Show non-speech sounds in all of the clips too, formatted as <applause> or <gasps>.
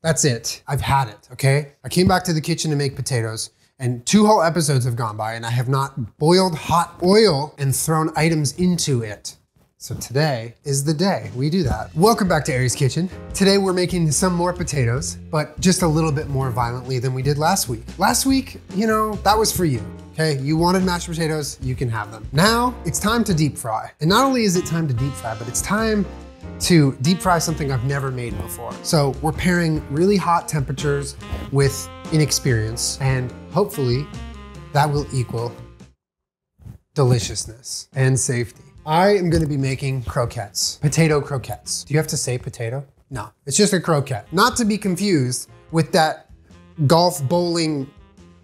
That's it. I've had it, okay? I came back to the kitchen to make potatoes, and two whole episodes have gone by, and I have not boiled hot oil and thrown items into it. So today is the day we do that. Welcome back to Aries Kitchen. Today we're making some more potatoes, but just a little bit more violently than we did last week. Last week, you know, that was for you. Okay, you wanted mashed potatoes, you can have them. Now it's time to deep fry. And not only is it time to deep fry, but it's time to deep fry something I've never made before. So we're pairing really hot temperatures with inexperience, and hopefully that will equal deliciousness and safety. I am gonna be making croquettes, potato croquettes. Do you have to say potato? No, it's just a croquette. Not to be confused with that golf bowling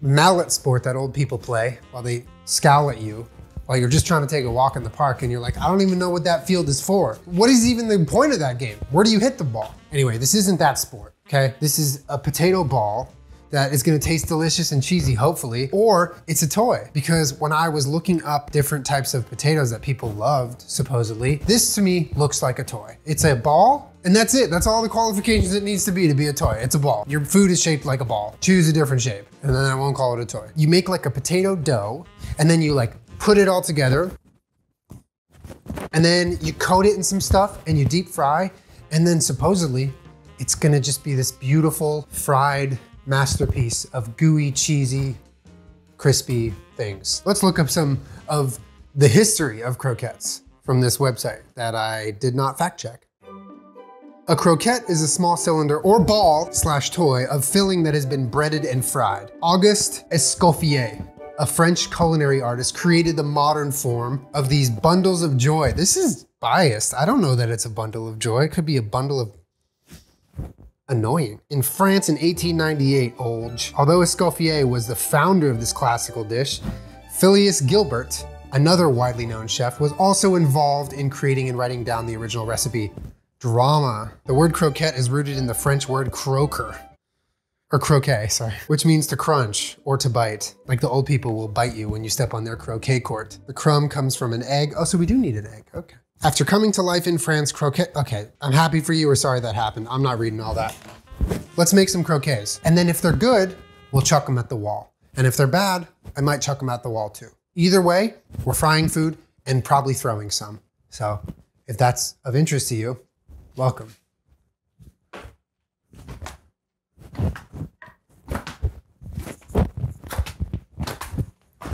mallet sport that old people play while they scowl at you while you're just trying to take a walk in the park and you're like, I don't even know what that field is for. What is even the point of that game? Where do you hit the ball? Anyway, this isn't that sport, okay? This is a potato ball that is gonna taste delicious and cheesy, hopefully, or it's a toy. Because when I was looking up different types of potatoes that people loved, supposedly, this to me looks like a toy. It's a ball, and that's it. That's all the qualifications it needs to be to be a toy. It's a ball. Your food is shaped like a ball. Choose a different shape, and then I won't call it a toy. You make like a potato dough, and then you like put it all together, and then you coat it in some stuff, and you deep fry, and then supposedly, it's gonna just be this beautiful fried masterpiece of gooey, cheesy, crispy things. Let's look up some of the history of croquettes from this website that I did not fact check. A croquette is a small cylinder or ball slash toy of filling that has been breaded and fried. Auguste Escoffier, a French culinary artist, created the modern form of these bundles of joy. This is biased. I don't know that it's a bundle of joy. It could be a bundle of annoying. In France in 1898, Olge, although Escoffier was the founder of this classical dish, Phileas Gilbert, another widely known chef, was also involved in creating and writing down the original recipe. Drama. The word croquette is rooted in the French word croquer, or croquet, sorry, which means to crunch or to bite. Like the old people will bite you when you step on their croquet court. The crumb comes from an egg. Oh, so we do need an egg. Okay. After coming to life in France, croquet. Okay, I'm happy for you or sorry that happened. I'm not reading all that. Let's make some croquets. And then if they're good, we'll chuck them at the wall. And if they're bad, I might chuck them at the wall too. Either way, we're frying food and probably throwing some. So if that's of interest to you, welcome.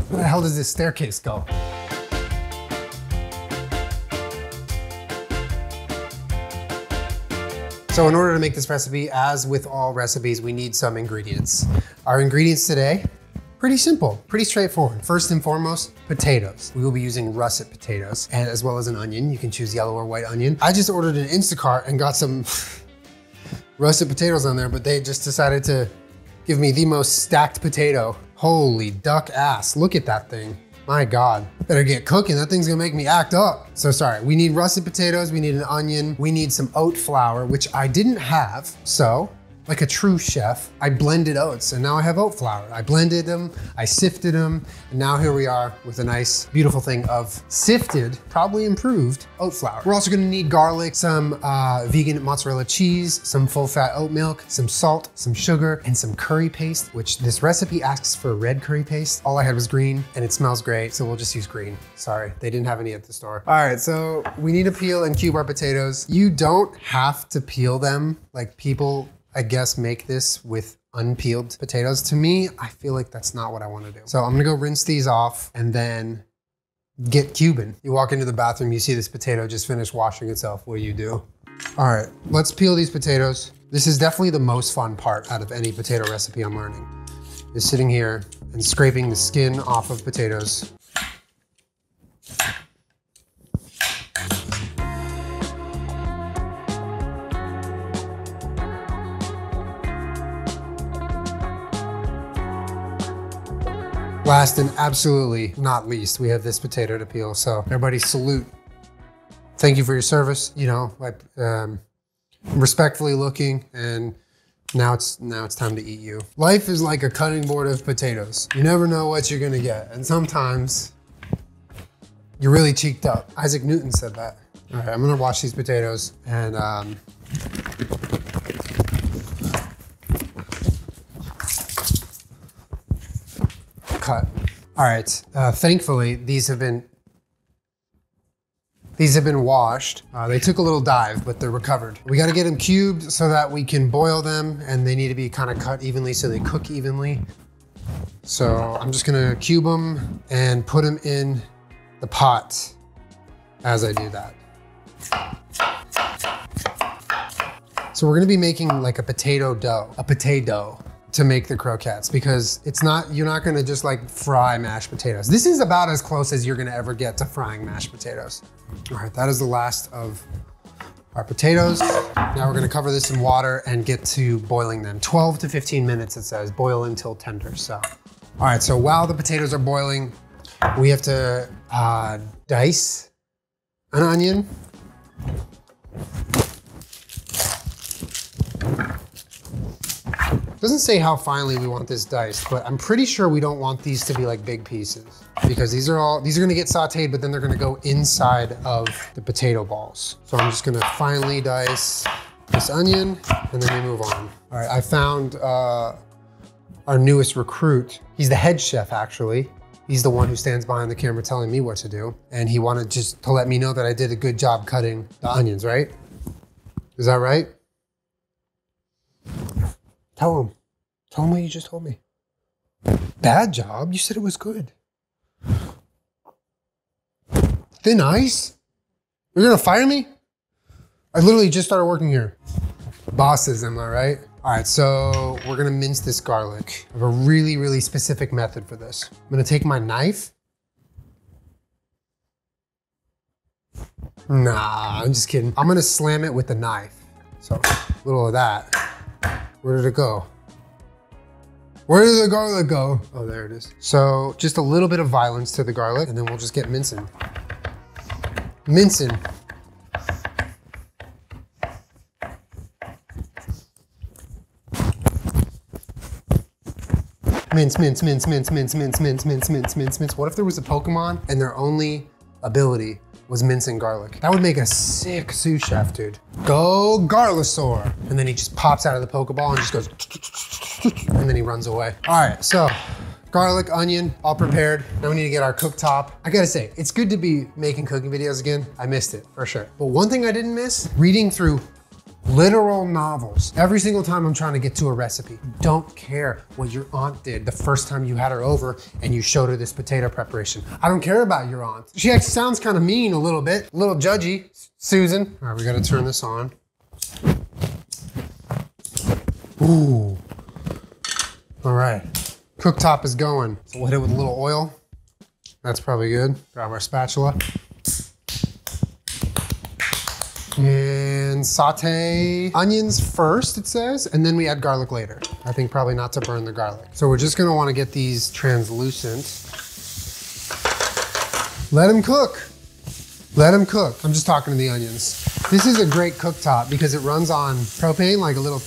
Where the hell does this staircase go? So in order to make this recipe, as with all recipes, we need some ingredients. Our ingredients today, pretty simple, pretty straightforward. First and foremost, potatoes. We will be using russet potatoes, and as well as an onion. You can choose yellow or white onion. I just ordered an Instacart and got some <laughs> russet potatoes on there, but they just decided to give me the most stacked potato. Holy duck ass, look at that thing. My God, better get cooking. That thing's gonna make me act up. So sorry, we need russet potatoes, we need an onion, we need some oat flour, which I didn't have. So like a true chef, I blended oats and now I have oat flour. I blended them, I sifted them, and now here we are with a nice, beautiful thing of sifted, probably improved oat flour. We're also gonna need garlic, some uh, vegan mozzarella cheese, some full fat oat milk, some salt, some sugar, and some curry paste, which this recipe asks for red curry paste. All I had was green and it smells great, so we'll just use green. Sorry, they didn't have any at the store. All right, so we need to peel and cube our potatoes. You don't have to peel them like people I guess, make this with unpeeled potatoes. To me, I feel like that's not what I want to do. So I'm gonna go rinse these off and then get Cuban. You walk into the bathroom, you see this potato just finished washing itself. What do you do? All right, let's peel these potatoes. This is definitely the most fun part out of any potato recipe I'm learning, is sitting here and scraping the skin off of potatoes. Last and absolutely not least, we have this potato to peel. So everybody salute. Thank you for your service. You know, like um, respectfully looking and now it's now it's time to eat you. Life is like a cutting board of potatoes. You never know what you're gonna get. And sometimes you're really cheeked up. Isaac Newton said that. All right, I'm gonna wash these potatoes and um, All right, uh, thankfully these have been these have been washed. Uh, they took a little dive, but they're recovered. We gotta get them cubed so that we can boil them and they need to be kind of cut evenly so they cook evenly. So I'm just gonna cube them and put them in the pot as I do that. So we're gonna be making like a potato dough, a potato to make the croquettes because it's not, you're not gonna just like fry mashed potatoes. This is about as close as you're gonna ever get to frying mashed potatoes. All right, that is the last of our potatoes. Now we're gonna cover this in water and get to boiling them. 12 to 15 minutes it says, boil until tender, so. All right, so while the potatoes are boiling, we have to uh, dice an onion. Doesn't say how finely we want this diced, but I'm pretty sure we don't want these to be like big pieces because these are all, these are gonna get sauteed, but then they're gonna go inside of the potato balls. So I'm just gonna finely dice this onion and then we move on. All right, I found uh, our newest recruit. He's the head chef actually. He's the one who stands behind the camera telling me what to do. And he wanted just to let me know that I did a good job cutting the onions, right? Is that right? Tell him. Tell him what you just told me. Bad job. You said it was good. Thin ice? You're gonna fire me? I literally just started working here. Bosses, am I right? All right, so we're gonna mince this garlic. I have a really, really specific method for this. I'm gonna take my knife. Nah, I'm just kidding. I'm gonna slam it with the knife. So, a little of that. Where did it go? Where did the garlic go? Oh, there it is. So just a little bit of violence to the garlic and then we'll just get mincing. Mincing. Mince, mince, mince, mince, mince, mince, mince, mince, mince, mince, mince. What if there was a Pokemon and their only ability was mincing garlic. That would make a sick sous chef, dude. Go Garlisaur. And then he just pops out of the Pokeball and just goes, <laughs> and then he runs away. All right, so garlic, onion, all prepared. Now we need to get our cooktop. I gotta say, it's good to be making cooking videos again. I missed it, for sure. But one thing I didn't miss, reading through literal novels. Every single time I'm trying to get to a recipe, don't care what your aunt did the first time you had her over and you showed her this potato preparation. I don't care about your aunt. She actually sounds kind of mean a little bit, a little judgy. Susan, all right, we gotta turn this on. Ooh. All right, cooktop is going. So we'll hit it with a little oil. That's probably good. Grab our spatula. And saute onions first, it says, and then we add garlic later. I think probably not to burn the garlic. So we're just gonna wanna get these translucent. Let them cook. Let them cook. I'm just talking to the onions. This is a great cooktop because it runs on propane, like a little,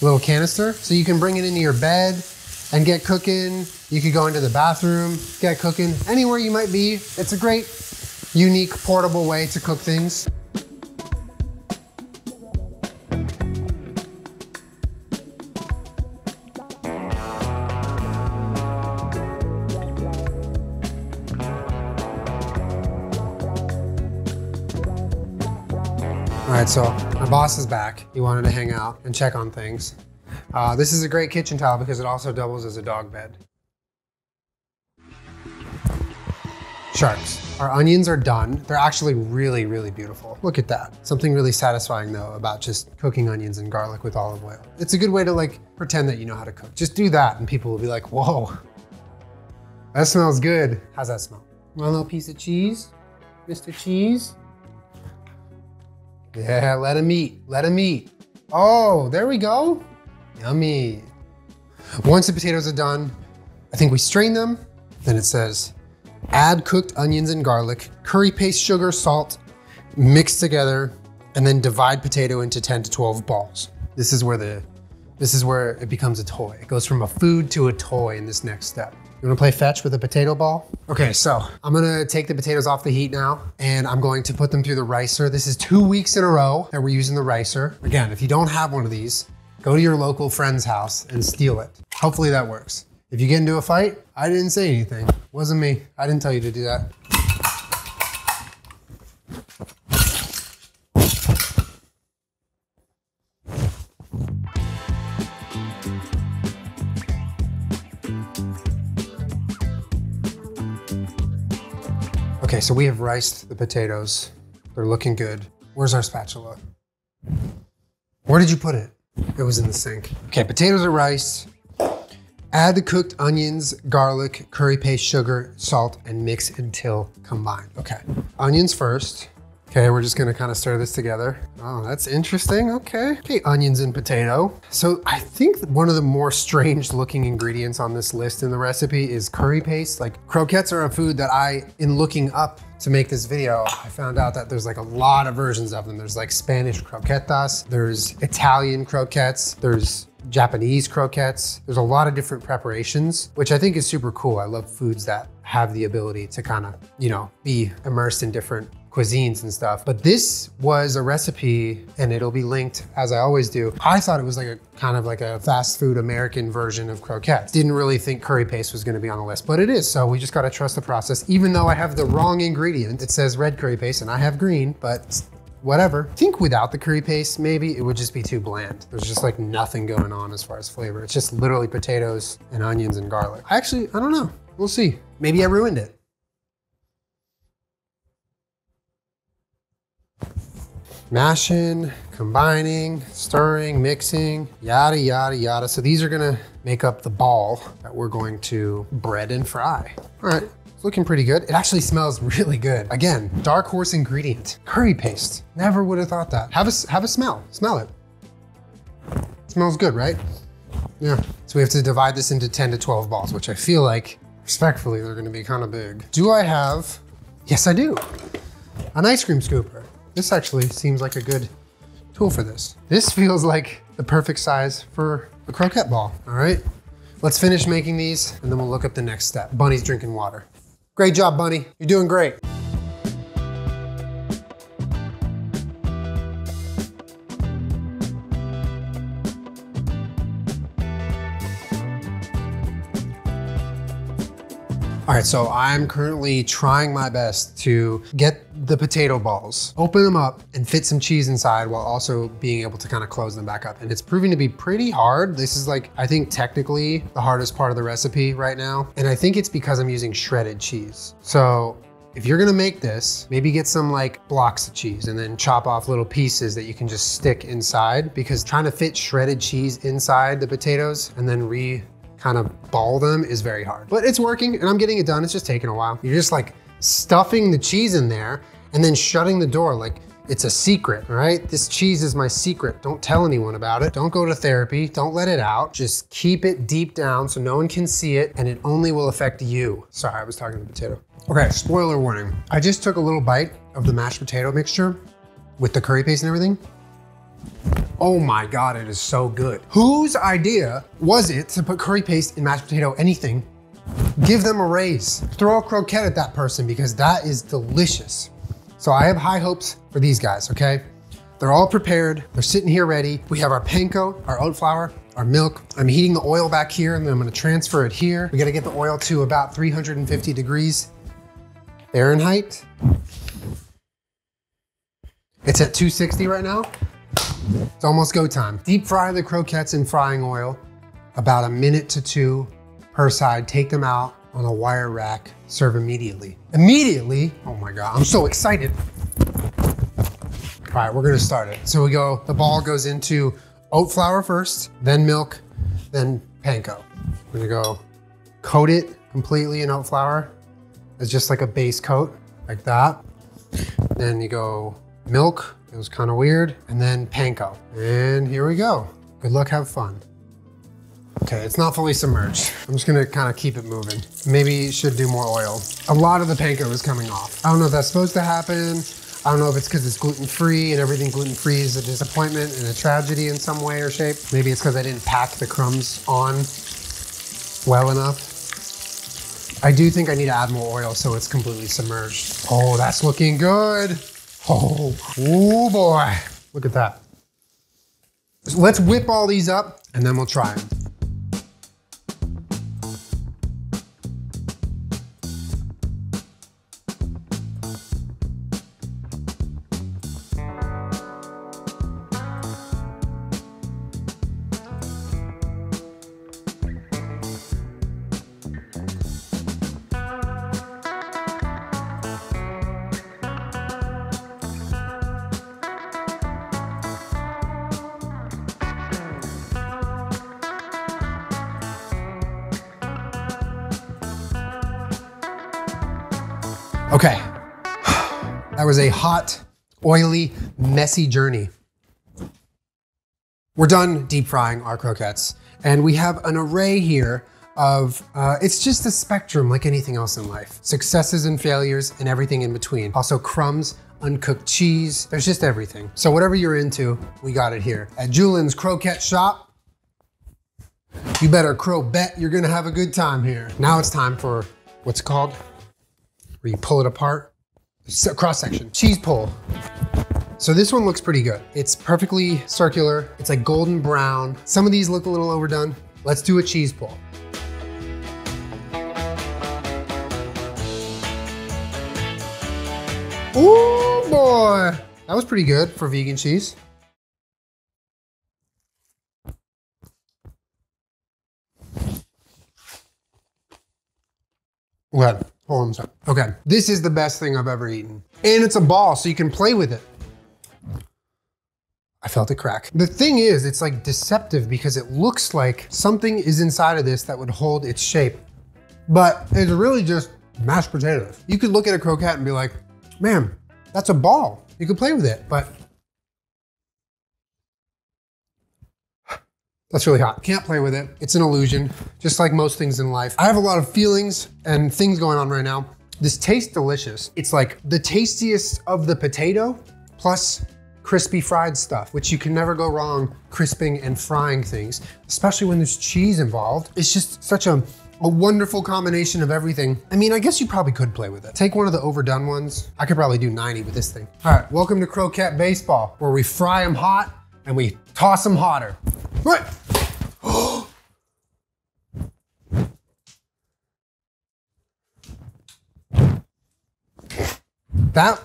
little canister. So you can bring it into your bed and get cooking. You could go into the bathroom, get cooking, anywhere you might be. It's a great, unique, portable way to cook things. So my boss is back. He wanted to hang out and check on things. Uh, this is a great kitchen towel because it also doubles as a dog bed. Sharks. Our onions are done. They're actually really, really beautiful. Look at that. Something really satisfying though about just cooking onions and garlic with olive oil. It's a good way to like pretend that you know how to cook. Just do that and people will be like, whoa, that smells good. How's that smell? A little piece of cheese, Mr. Cheese? Yeah, let him eat. Let him eat. Oh, there we go. Yummy. Once the potatoes are done, I think we strain them. Then it says, add cooked onions and garlic, curry paste, sugar, salt, mix together, and then divide potato into 10 to 12 balls. This is where the this is where it becomes a toy. It goes from a food to a toy in this next step. You wanna play fetch with a potato ball? Okay, so I'm gonna take the potatoes off the heat now and I'm going to put them through the ricer. This is two weeks in a row that we're using the ricer. Again, if you don't have one of these, go to your local friend's house and steal it. Hopefully that works. If you get into a fight, I didn't say anything. Wasn't me. I didn't tell you to do that. So we have riced the potatoes. They're looking good. Where's our spatula? Where did you put it? It was in the sink. Okay, potatoes are riced. Add the cooked onions, garlic, curry paste, sugar, salt, and mix until combined. Okay, onions first. Okay, we're just gonna kind of stir this together. Oh, that's interesting. Okay. Okay, onions and potato. So I think one of the more strange looking ingredients on this list in the recipe is curry paste. Like croquettes are a food that I, in looking up to make this video, I found out that there's like a lot of versions of them. There's like Spanish croquetas, there's Italian croquettes, there's Japanese croquettes. There's a lot of different preparations, which I think is super cool. I love foods that have the ability to kind of, you know, be immersed in different cuisines and stuff. But this was a recipe and it'll be linked as I always do. I thought it was like a kind of like a fast food American version of croquettes. Didn't really think curry paste was gonna be on the list, but it is. So we just gotta trust the process. Even though I have the wrong ingredient, it says red curry paste and I have green, but whatever. I think without the curry paste, maybe it would just be too bland. There's just like nothing going on as far as flavor. It's just literally potatoes and onions and garlic. I actually, I don't know. We'll see. Maybe I ruined it. Mashing, combining, stirring, mixing, yada, yada, yada. So these are gonna make up the ball that we're going to bread and fry. All right, it's looking pretty good. It actually smells <laughs> really good. Again, dark horse ingredient, curry paste. Never would have thought that. Have a, have a smell, smell it. smells good, right? Yeah. So we have to divide this into 10 to 12 balls, which I feel like, respectfully, they're gonna be kind of big. Do I have, yes I do, an ice cream scooper. This actually seems like a good tool for this. This feels like the perfect size for a croquette ball, all right? Let's finish making these and then we'll look up the next step. Bunny's drinking water. Great job, Bunny. You're doing great. All right, so I'm currently trying my best to get the potato balls, open them up and fit some cheese inside while also being able to kind of close them back up. And it's proving to be pretty hard. This is like, I think technically the hardest part of the recipe right now. And I think it's because I'm using shredded cheese. So if you're gonna make this, maybe get some like blocks of cheese and then chop off little pieces that you can just stick inside because trying to fit shredded cheese inside the potatoes and then re kind of ball them is very hard. But it's working and I'm getting it done. It's just taking a while. You're just like stuffing the cheese in there and then shutting the door like it's a secret, right? This cheese is my secret. Don't tell anyone about it. Don't go to therapy. Don't let it out. Just keep it deep down so no one can see it and it only will affect you. Sorry, I was talking to potato. Okay, spoiler warning. I just took a little bite of the mashed potato mixture with the curry paste and everything. Oh my God, it is so good. Whose idea was it to put curry paste in mashed potato anything? Give them a raise. Throw a croquette at that person because that is delicious. So I have high hopes for these guys, okay? They're all prepared. They're sitting here ready. We have our panko, our oat flour, our milk. I'm heating the oil back here and then I'm gonna transfer it here. We gotta get the oil to about 350 degrees Fahrenheit. It's at 260 right now. It's almost go time. Deep fry the croquettes in frying oil, about a minute to two per side. Take them out on a wire rack, serve immediately. Immediately, oh my God, I'm so excited. All right, we're gonna start it. So we go, the ball goes into oat flour first, then milk, then panko. We're gonna go coat it completely in oat flour. It's just like a base coat, like that. Then you go milk, it was kind of weird, and then panko. And here we go. Good luck, have fun. Okay, it's not fully submerged. I'm just gonna kind of keep it moving. Maybe should do more oil. A lot of the panko is coming off. I don't know if that's supposed to happen. I don't know if it's because it's gluten-free and everything gluten-free is a disappointment and a tragedy in some way or shape. Maybe it's because I didn't pack the crumbs on well enough. I do think I need to add more oil so it's completely submerged. Oh, that's looking good. Oh, oh boy. Look at that. Let's whip all these up and then we'll try them. Okay. That was a hot, oily, messy journey. We're done deep frying our croquettes, and we have an array here of, uh, it's just a spectrum like anything else in life. Successes and failures and everything in between. Also crumbs, uncooked cheese, there's just everything. So whatever you're into, we got it here. At Julien's Croquette Shop, you better crow bet you're gonna have a good time here. Now it's time for what's called, where you pull it apart, cross section, cheese pull. So this one looks pretty good. It's perfectly circular. It's like golden brown. Some of these look a little overdone. Let's do a cheese pull. Ooh boy, that was pretty good for vegan cheese. Okay, hold a second. Okay, this is the best thing I've ever eaten. And it's a ball, so you can play with it. I felt it crack. The thing is, it's like deceptive because it looks like something is inside of this that would hold its shape. But it's really just mashed potatoes. You could look at a croquette and be like, man, that's a ball. You could play with it, but That's really hot. Can't play with it. It's an illusion, just like most things in life. I have a lot of feelings and things going on right now. This tastes delicious. It's like the tastiest of the potato plus crispy fried stuff, which you can never go wrong crisping and frying things, especially when there's cheese involved. It's just such a, a wonderful combination of everything. I mean, I guess you probably could play with it. Take one of the overdone ones. I could probably do 90 with this thing. All right, welcome to Croquette Baseball, where we fry them hot and we toss them hotter. Right. <gasps> that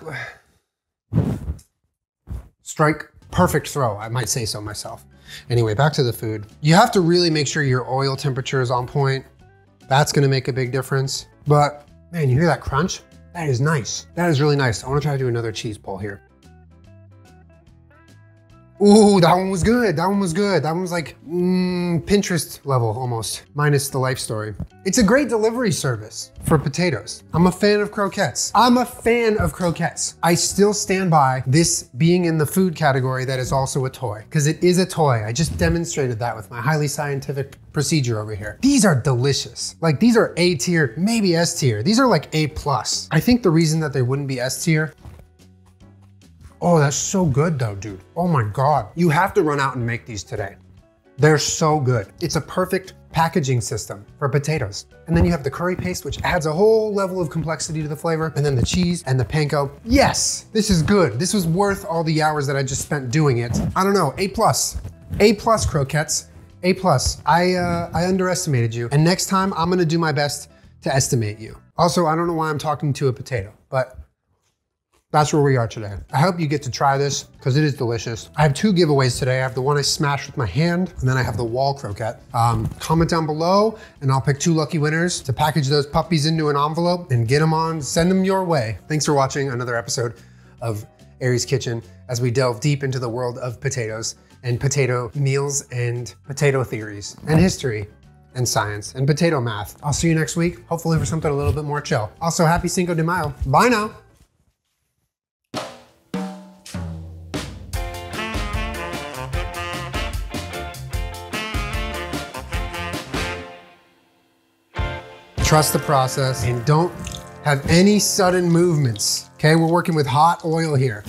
strike perfect throw, I might say so myself. Anyway, back to the food. You have to really make sure your oil temperature is on point. That's gonna make a big difference. But man, you hear that crunch? That is nice. That is really nice. I wanna try to do another cheese pull here. Ooh, that one was good. That one was good. That one was like mm, Pinterest level almost, minus the life story. It's a great delivery service for potatoes. I'm a fan of croquettes. I'm a fan of croquettes. I still stand by this being in the food category that is also a toy, because it is a toy. I just demonstrated that with my highly scientific procedure over here. These are delicious. Like these are A tier, maybe S tier. These are like A plus. I think the reason that they wouldn't be S tier Oh, that's so good though, dude. Oh my God. You have to run out and make these today. They're so good. It's a perfect packaging system for potatoes. And then you have the curry paste, which adds a whole level of complexity to the flavor. And then the cheese and the panko. Yes, this is good. This was worth all the hours that I just spent doing it. I don't know, A plus. A plus croquettes. A plus. I, uh, I underestimated you. And next time I'm gonna do my best to estimate you. Also, I don't know why I'm talking to a potato, but that's where we are today. I hope you get to try this because it is delicious. I have two giveaways today. I have the one I smashed with my hand and then I have the wall croquette. Um, comment down below and I'll pick two lucky winners to package those puppies into an envelope and get them on, send them your way. Thanks for watching another episode of Aries Kitchen as we delve deep into the world of potatoes and potato meals and potato theories and history and science and potato math. I'll see you next week, hopefully for something a little bit more chill. Also, happy Cinco de Mayo. Bye now. Trust the process and don't have any sudden movements. Okay, we're working with hot oil here.